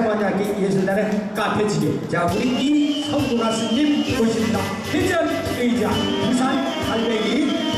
만약에 예술단의 카페지게. 자 우리 이성구가 스님 모십니다. 회전 의자 부산 갈매기.